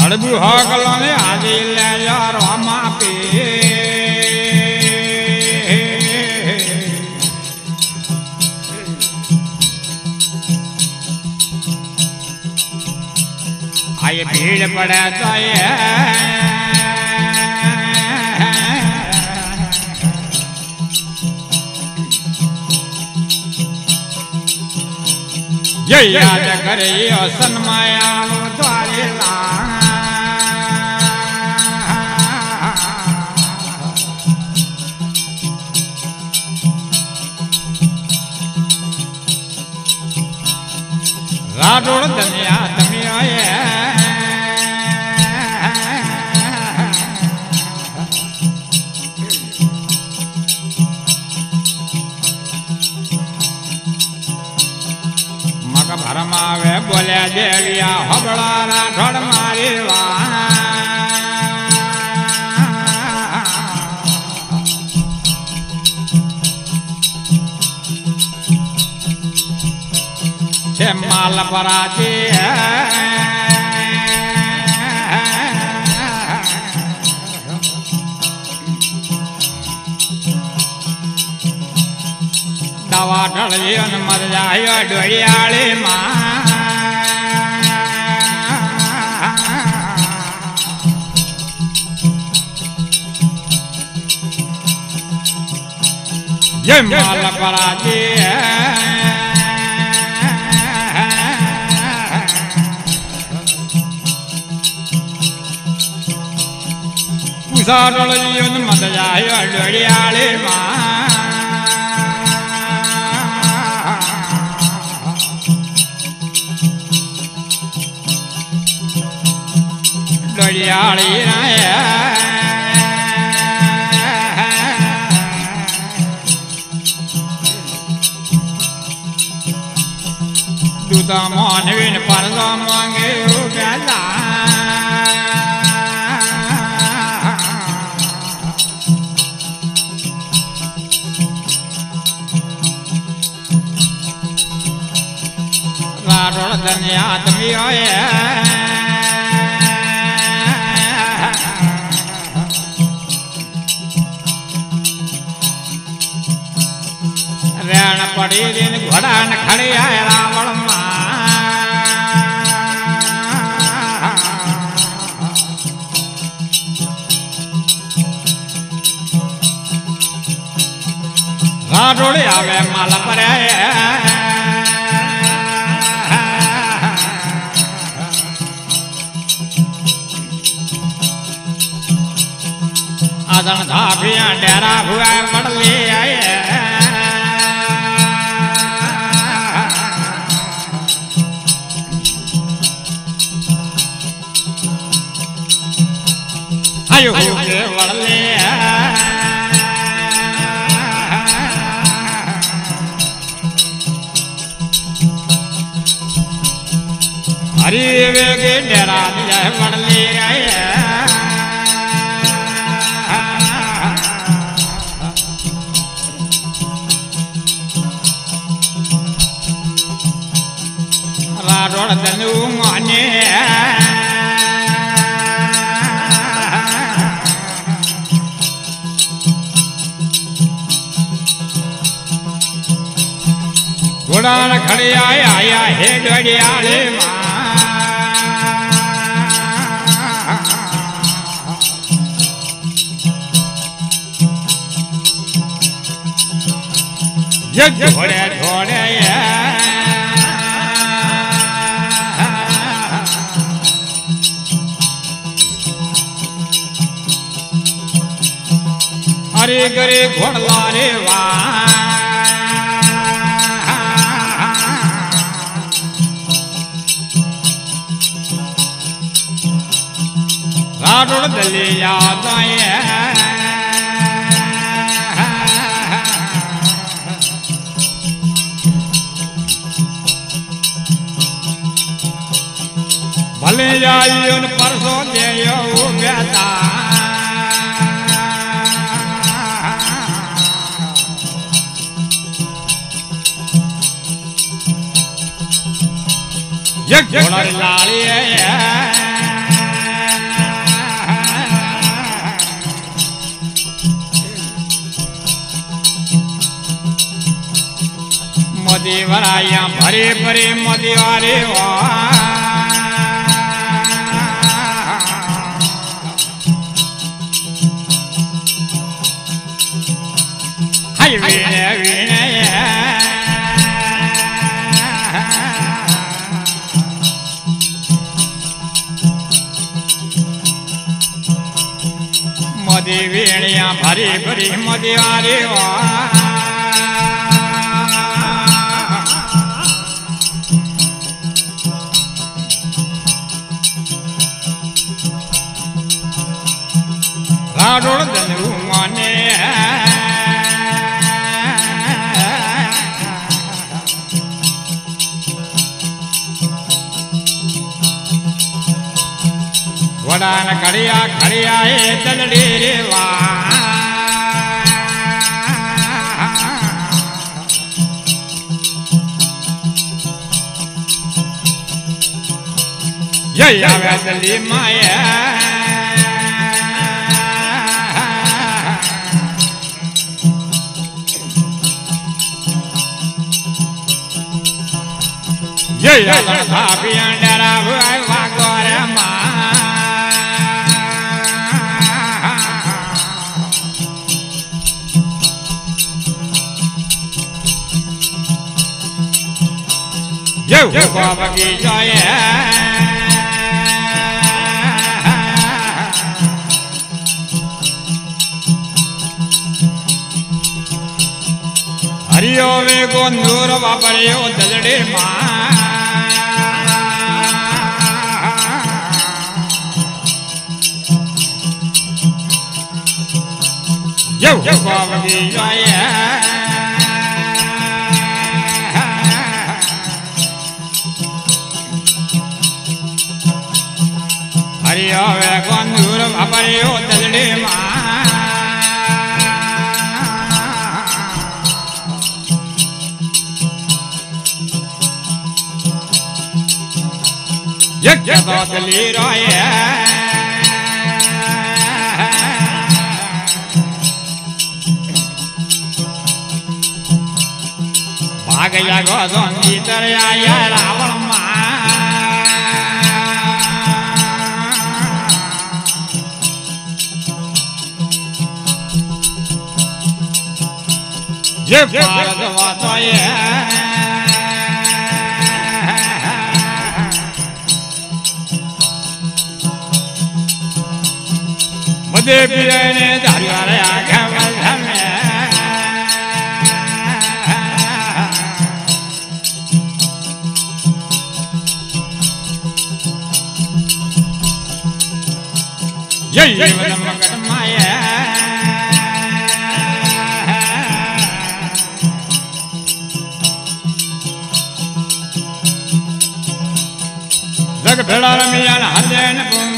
હળદુ હકલો ને આજે લે યાર માપે આય ભીડ પડે તો જય યાદ કરે અસન માયા દ્વારેલા રાડોળ દનિયા આવે બોલ્યા દેવિયા હબળાના ઢળ મારી છે માલ પરાજી દવા ઢળી અને મર જાય ડોળિયાળી જય માલ પરાજી ઉસાડળીઓને મત જાય ડોળિયાળી ડોળિયાળી માનવીને પરદા માંગે ઉભેલા રાડોળ ધન્ય આદમી હોય પડી દિન ઘોડા ને ખડી રાવણ રાડોળી આવે માલ પરે આદણ ધાભિયા ડેરા ભુઆ મળલી આયે. આયો કે વળલે હરી વેગે ડેરા જાય વળલે રાડોળ ધનુ માને ઘોડાણ ખડી આયા હે ડોડિયાળે જગ ઘોડે ઘોડે અરે ગરે ઘોડલા રે વા. રાડોળ દલિયા ભલે આવ્યો ને પરસો દેયો ઉભ્યા હતા મોદી વરાયા ભરે ભરે મોદી વારે વા મદી વીણિયા ભરી ભરી મદિવારી રાડોળ દલવું મને વડાન ઘડિયા ઘડિયા એ દલડી રે જય આવે દલી માયા. જય આવે ભાભી અંડારા ભાઈ વાગોરે મા. જય બાબકી જય. હરિયો વે ગોંદુર વાપર્યો દલડે માં બાબકી જય હરિયો વે ગોંદુર વાપર્યો દલડે યજ્ઞ દલી રોય ભાગયા ગોધન ભીતર આયા રાવણ જે ભારત વાતો خذي بليني دهري ورايا كمل همي يي يي ولما قد مايا لك بلا رميان حدين بوم